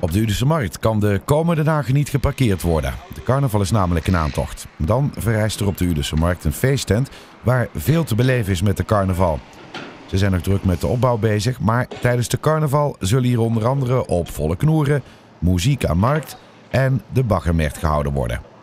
Op de Udische Markt kan de komende dagen niet geparkeerd worden. De carnaval is namelijk een aantocht. Dan vereist er op de Udische Markt een feesttent waar veel te beleven is met de carnaval. Ze zijn nog druk met de opbouw bezig, maar tijdens de carnaval zullen hier onder andere op volle knoeren, muziek aan markt en de baggermert gehouden worden.